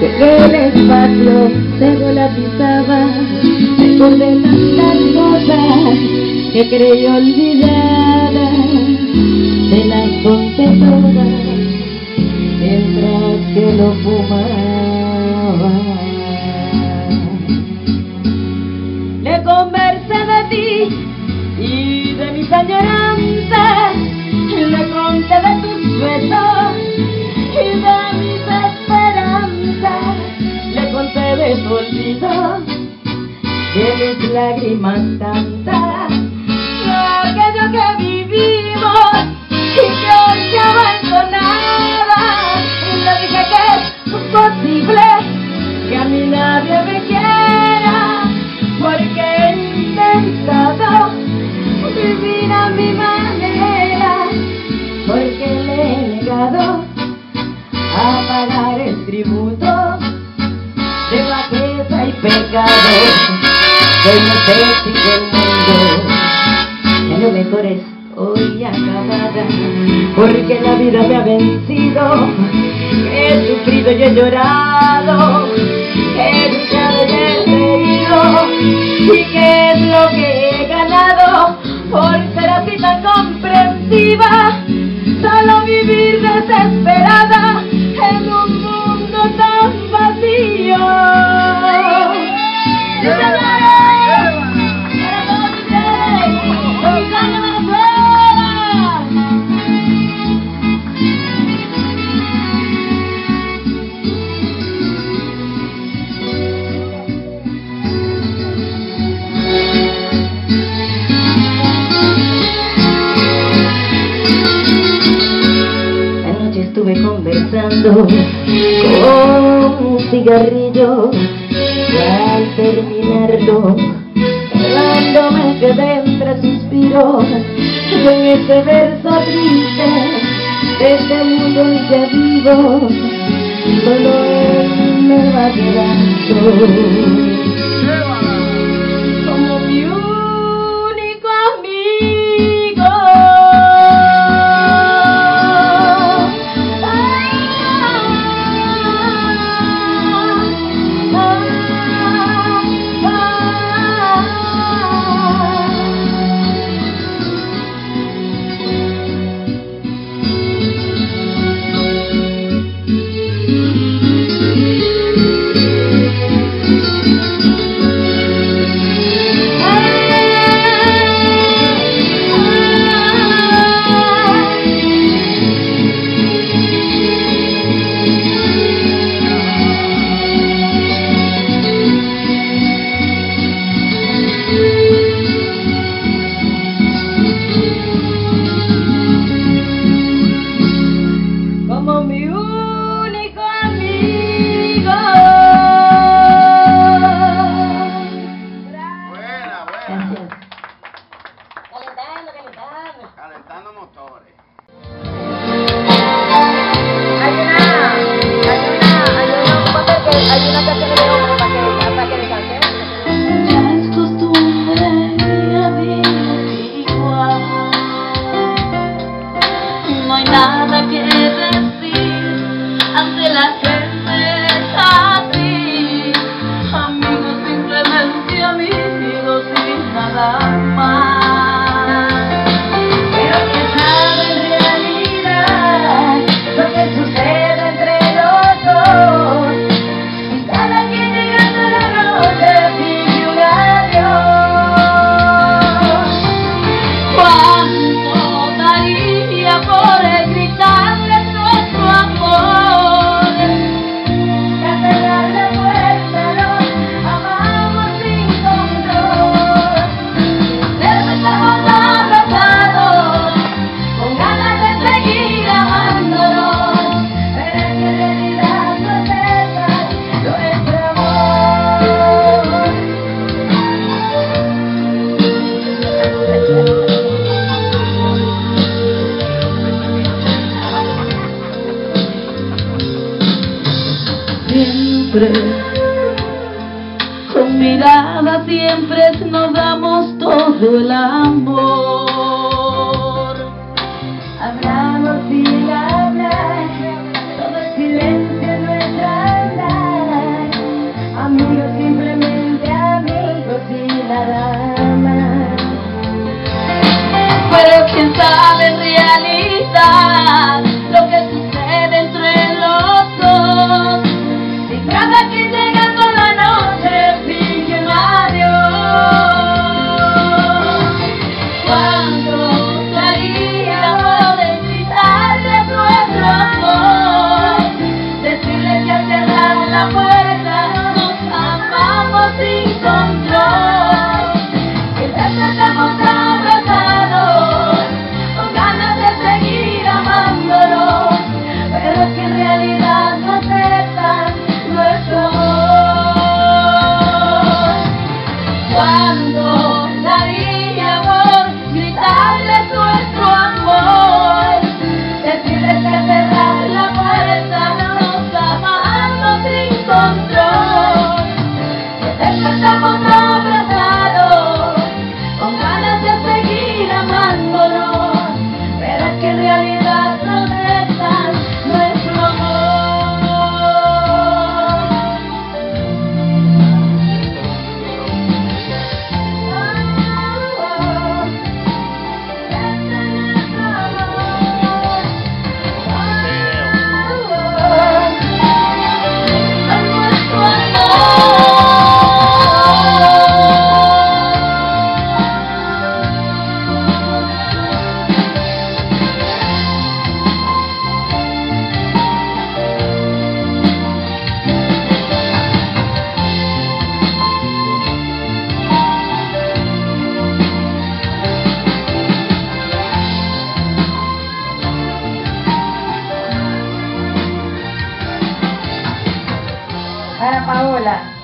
Llegué al espacio, se volatilizaba, recordé tantas cosas que creí olvidadas, me las conté todas mientras que lo fumaba. lágrimas tan Soy Mercedes del mundo Ya no me corres hoy acabada Porque la vida me ha vencido He sufrido y he llorado He luchado y he perdido ¿Y qué es lo que he ganado? Por ser así tan comprensiva Solo con un cigarrillo y al terminarlo quedándome que dentro suspiro en ese verso triste de este mundo ya vivo. Solo él me va quedando. love. Hola.